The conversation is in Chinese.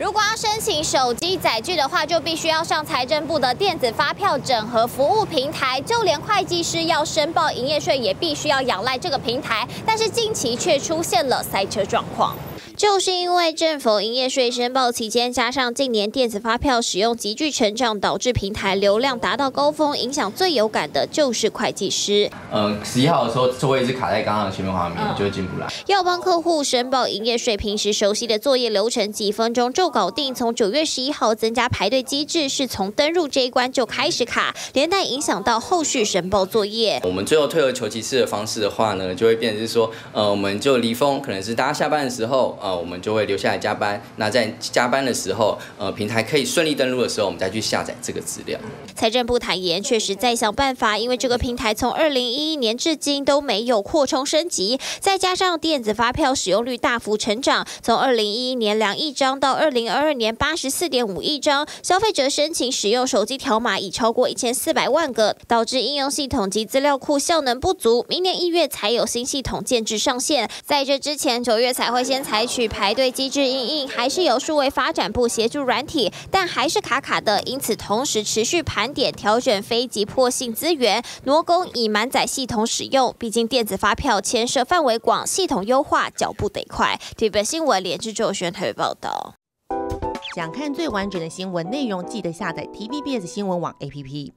如果要申请手机载具的话，就必须要上财政部的电子发票整合服务平台，就连会计师要申报营业税，也必须要仰赖这个平台。但是近期却出现了塞车状况。就是因为政府营业税申报期间，加上近年电子发票使用急剧成长，导致平台流量达到高峰，影响最有感的就是会计师。嗯，十一号的时候，座位一直卡在刚刚的前面画面，就进不来。要帮客户申报营业税，平时熟悉的作业流程，几分钟就搞定。从九月十一号增加排队机制，是从登入这一关就开始卡，连带影响到后续申报作业。我们最后退而求其次的方式的话呢，就会变成是说，呃，我们就离峰，可能是大家下班的时候，呃。我们就会留下来加班。那在加班的时候，呃，平台可以顺利登录的时候，我们再去下载这个资料。财政部坦言，确实在想办法，因为这个平台从二零一一年至今都没有扩充升级，再加上电子发票使用率大幅成长，从二零一一年两亿张到二零二二年八十四点五亿张，消费者申请使用手机条码已超过一千四百万个，导致应用系统及资料库效能不足。明年一月才有新系统建制上线，在这之前九月才会先采取。排队机制应应还是由数位发展部协助软体，但还是卡卡的，因此同时持续盘点调整非急迫性资源，挪工以满载系统使用。毕竟电子发票牵涉范围广，系统优化脚步得快。TVB 新闻连志周宣台报道。想看最完整的新闻内容，记得下载 TVBS 新闻网 APP。